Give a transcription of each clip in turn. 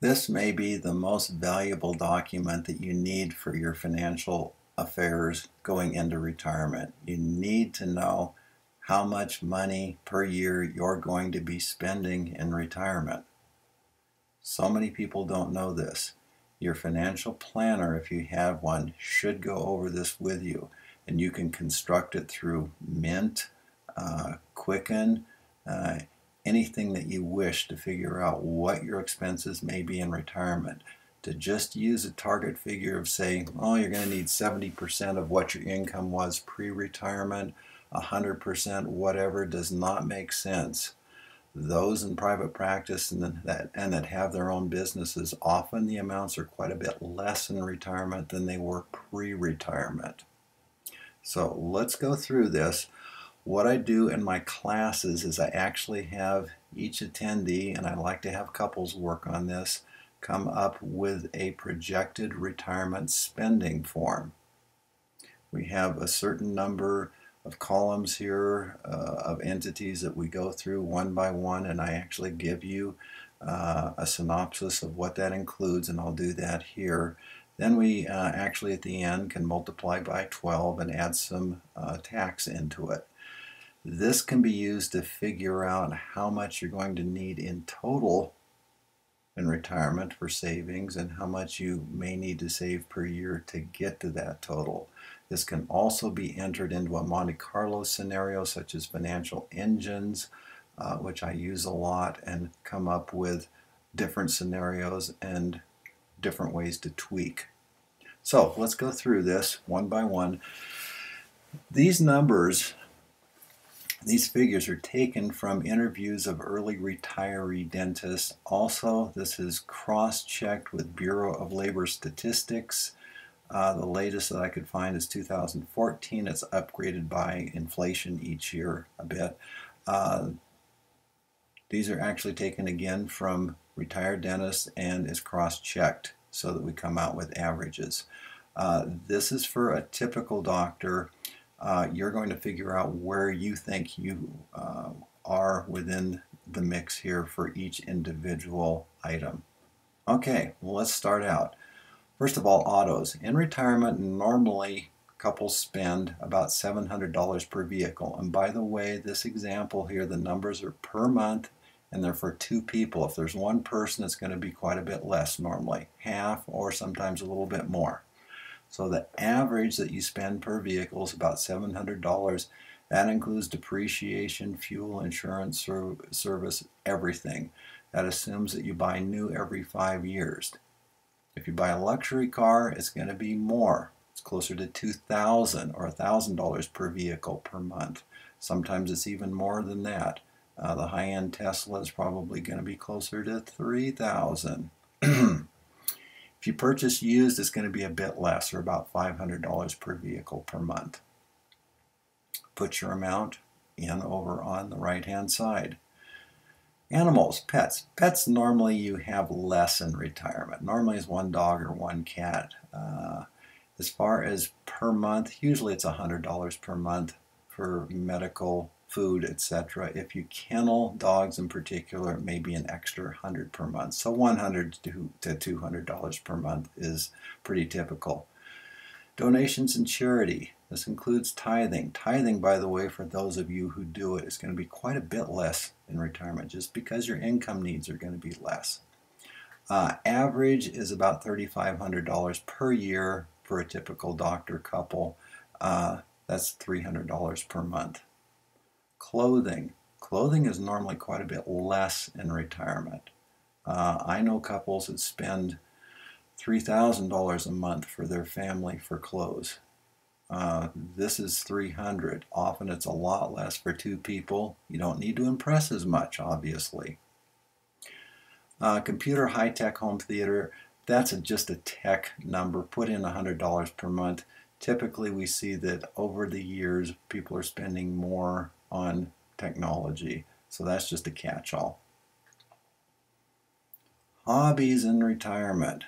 This may be the most valuable document that you need for your financial affairs going into retirement. You need to know how much money per year you're going to be spending in retirement. So many people don't know this. Your financial planner, if you have one, should go over this with you. And you can construct it through Mint, uh, Quicken, uh, anything that you wish to figure out what your expenses may be in retirement. To just use a target figure of saying, oh, you're going to need 70% of what your income was pre retirement, 100%, whatever, does not make sense. Those in private practice and that, and that have their own businesses, often the amounts are quite a bit less in retirement than they were pre retirement. So let's go through this. What I do in my classes is I actually have each attendee, and I like to have couples work on this, come up with a projected retirement spending form. We have a certain number of columns here uh, of entities that we go through one by one, and I actually give you uh, a synopsis of what that includes, and I'll do that here. Then we uh, actually at the end can multiply by 12 and add some uh, tax into it. This can be used to figure out how much you're going to need in total in retirement for savings and how much you may need to save per year to get to that total. This can also be entered into a Monte Carlo scenario such as financial engines, uh, which I use a lot and come up with different scenarios and different ways to tweak. So let's go through this one by one. These numbers these figures are taken from interviews of early retiree dentists. Also, this is cross-checked with Bureau of Labor Statistics. Uh, the latest that I could find is 2014. It's upgraded by inflation each year a bit. Uh, these are actually taken again from retired dentist, and is cross-checked so that we come out with averages. Uh, this is for a typical doctor uh, you're going to figure out where you think you uh, are within the mix here for each individual item. Okay, well, let's start out. First of all, autos. In retirement, normally couples spend about $700 per vehicle. And by the way, this example here, the numbers are per month and they're for two people. If there's one person, it's going to be quite a bit less normally, half or sometimes a little bit more. So the average that you spend per vehicle is about $700. That includes depreciation, fuel, insurance, service, everything. That assumes that you buy new every five years. If you buy a luxury car, it's going to be more. It's closer to 2,000 or $1,000 per vehicle per month. Sometimes it's even more than that. Uh, the high-end Tesla is probably going to be closer to 3000 If you purchase used, it's going to be a bit less, or about $500 per vehicle per month. Put your amount in over on the right-hand side. Animals, pets. Pets normally you have less in retirement. Normally it's one dog or one cat. Uh, as far as per month, usually it's $100 per month for medical food, etc. If you kennel dogs in particular, it may be an extra 100 per month. So 100 to $200 per month is pretty typical. Donations and charity. This includes tithing. Tithing, by the way, for those of you who do it, is going to be quite a bit less in retirement just because your income needs are going to be less. Uh, average is about $3,500 per year for a typical doctor couple. Uh, that's $300 per month. Clothing. Clothing is normally quite a bit less in retirement. Uh, I know couples that spend $3,000 a month for their family for clothes. Uh, this is 300. Often it's a lot less for two people. You don't need to impress as much, obviously. Uh, computer high-tech home theater, that's a, just a tech number. Put in $100 per month. Typically we see that over the years people are spending more on technology. So that's just a catch-all. Hobbies in retirement.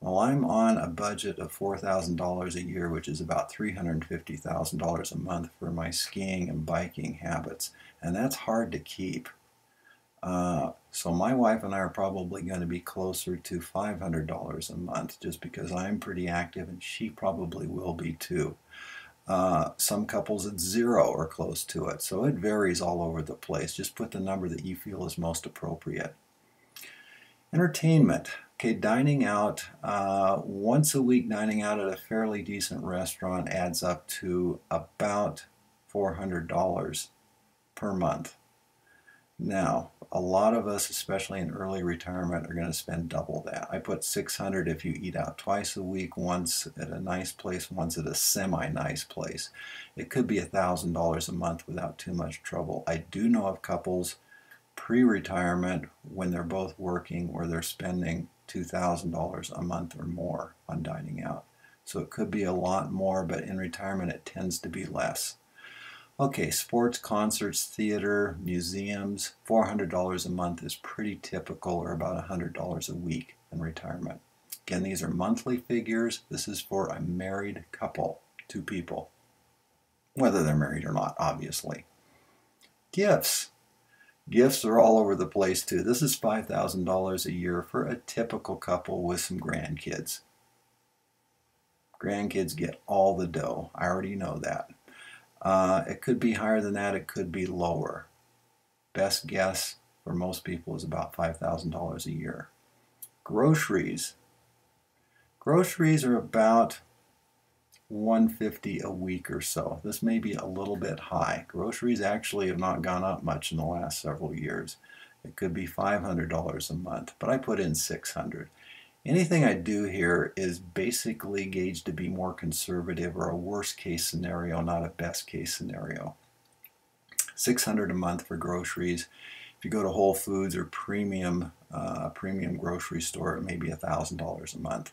Well, I'm on a budget of $4,000 a year, which is about $350,000 a month for my skiing and biking habits, and that's hard to keep. Uh, So my wife and I are probably going to be closer to $500 a month just because I'm pretty active and she probably will be too. Uh, some couples at zero or close to it. So it varies all over the place. Just put the number that you feel is most appropriate. Entertainment. Okay, dining out, uh, once a week dining out at a fairly decent restaurant adds up to about $400 per month. Now, a lot of us, especially in early retirement, are going to spend double that. I put 600 if you eat out twice a week, once at a nice place, once at a semi-nice place. It could be $1,000 a month without too much trouble. I do know of couples pre-retirement when they're both working where they're spending $2,000 a month or more on dining out. So it could be a lot more, but in retirement it tends to be less. Okay, sports, concerts, theater, museums, $400 a month is pretty typical, or about $100 a week in retirement. Again, these are monthly figures. This is for a married couple, two people, whether they're married or not, obviously. Gifts. Gifts are all over the place too. This is $5,000 a year for a typical couple with some grandkids. Grandkids get all the dough. I already know that. Uh, it could be higher than that, it could be lower. Best guess for most people is about $5,000 a year. Groceries. Groceries are about 150 a week or so. This may be a little bit high. Groceries actually have not gone up much in the last several years. It could be $500 a month, but I put in 600. Anything I do here is basically gauged to be more conservative or a worst case scenario, not a best case scenario. 600 a month for groceries. If you go to Whole Foods or premium uh, premium grocery store, it may be $1,000 a month.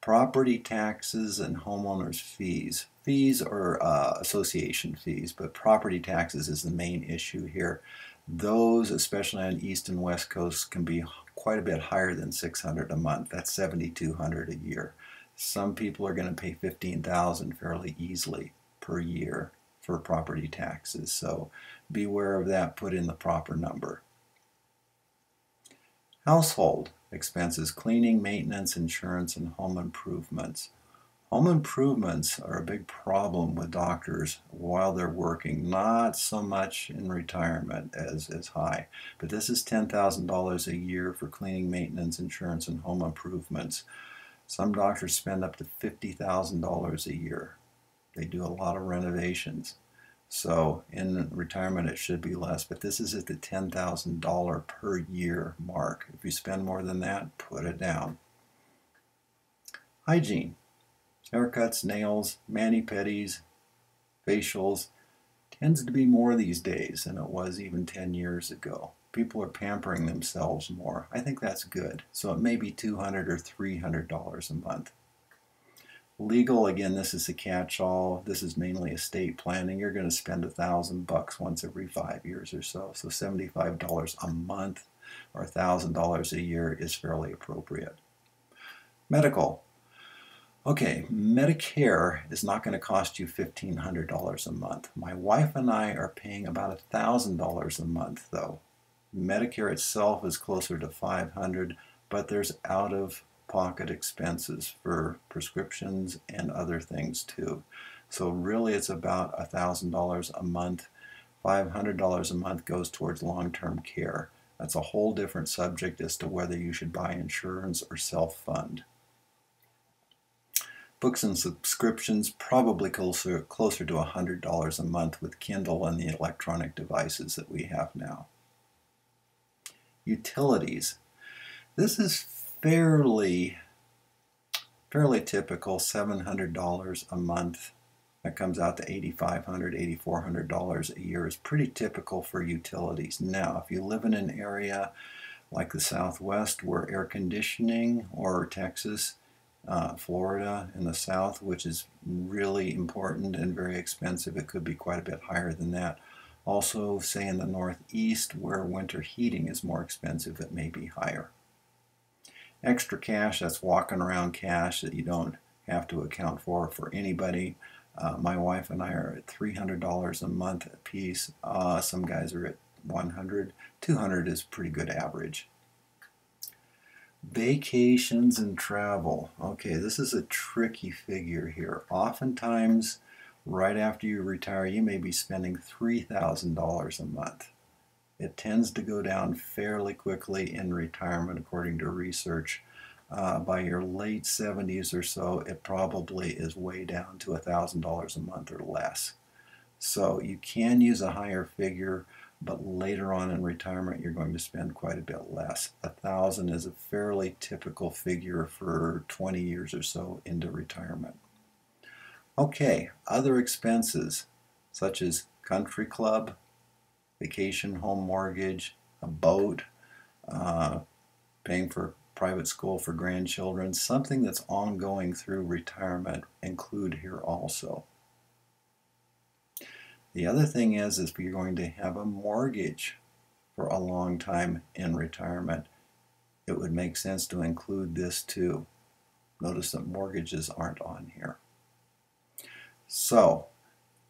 Property taxes and homeowners fees. Fees are uh, association fees, but property taxes is the main issue here. Those, especially on East and West Coast, can be quite a bit higher than 600 a month. That's 7,200 a year. Some people are going to pay 15,000 fairly easily per year for property taxes. So beware of that. Put in the proper number. Household expenses, cleaning, maintenance, insurance, and home improvements. Home improvements are a big problem with doctors while they're working, not so much in retirement as, as high. But this is $10,000 a year for cleaning, maintenance, insurance, and home improvements. Some doctors spend up to $50,000 a year. They do a lot of renovations. So in retirement, it should be less, but this is at the $10,000 per year mark. If you spend more than that, put it down. Hygiene haircuts, nails, mani-pedis, facials tends to be more these days than it was even 10 years ago. People are pampering themselves more. I think that's good. So it may be 200 or $300 a month. Legal, again, this is a catch-all. This is mainly estate planning. You're going to spend a thousand bucks once every five years or so. So $75 a month or $1,000 a year is fairly appropriate. Medical, Okay, Medicare is not going to cost you $1,500 a month. My wife and I are paying about $1,000 a month though. Medicare itself is closer to 500, but there's out-of-pocket expenses for prescriptions and other things too. So really it's about $1,000 a month. $500 a month goes towards long-term care. That's a whole different subject as to whether you should buy insurance or self-fund. Books and subscriptions probably closer, closer to $100 a month with Kindle and the electronic devices that we have now. Utilities. This is fairly, fairly typical, $700 a month. That comes out to $8,500, $8,400 a year is pretty typical for utilities. Now, if you live in an area like the Southwest where air conditioning or Texas uh, Florida in the south, which is really important and very expensive. It could be quite a bit higher than that. Also, say in the northeast where winter heating is more expensive, it may be higher. Extra cash, that's walking around cash that you don't have to account for for anybody. Uh, my wife and I are at $300 a month a piece. Uh, some guys are at 100. 200 is pretty good average. Vacations and travel. Okay, this is a tricky figure here. Oftentimes, right after you retire, you may be spending $3,000 a month. It tends to go down fairly quickly in retirement, according to research. Uh, by your late 70s or so, it probably is way down to $1,000 a month or less. So you can use a higher figure, but later on in retirement, you're going to spend quite a bit less. A thousand is a fairly typical figure for 20 years or so into retirement. Okay, other expenses such as country club, vacation home mortgage, a boat, uh, paying for private school for grandchildren, something that's ongoing through retirement include here also. The other thing is, if you're going to have a mortgage for a long time in retirement, it would make sense to include this too. Notice that mortgages aren't on here. So,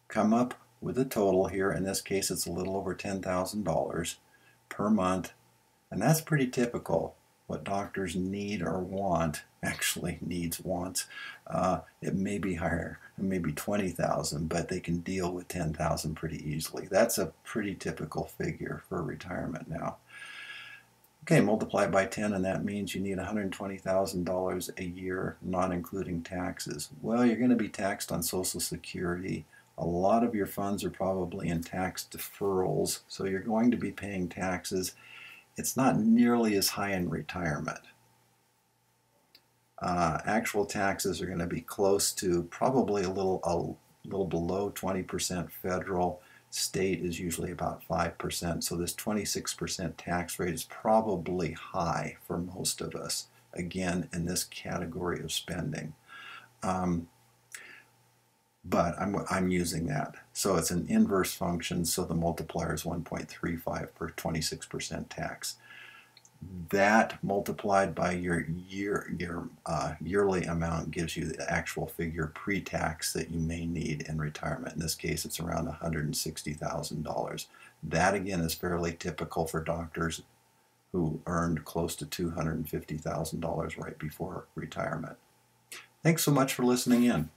come up with a total here. In this case, it's a little over $10,000 per month. And that's pretty typical. What doctors need or want, actually needs, wants, uh, it may be higher. It may be 20,000, but they can deal with 10,000 pretty easily. That's a pretty typical figure for retirement now. Okay, multiply by 10, and that means you need $120,000 a year, not including taxes. Well, you're going to be taxed on Social Security. A lot of your funds are probably in tax deferrals, so you're going to be paying taxes. It's not nearly as high in retirement. Uh, actual taxes are going to be close to probably a little a little below 20% federal State is usually about 5%, so this 26% tax rate is probably high for most of us, again, in this category of spending. Um, but I'm, I'm using that. So it's an inverse function, so the multiplier is 1.35 per 26% tax that multiplied by your year your uh, yearly amount gives you the actual figure pre-tax that you may need in retirement. In this case, it's around $160,000. That again is fairly typical for doctors who earned close to $250,000 right before retirement. Thanks so much for listening in.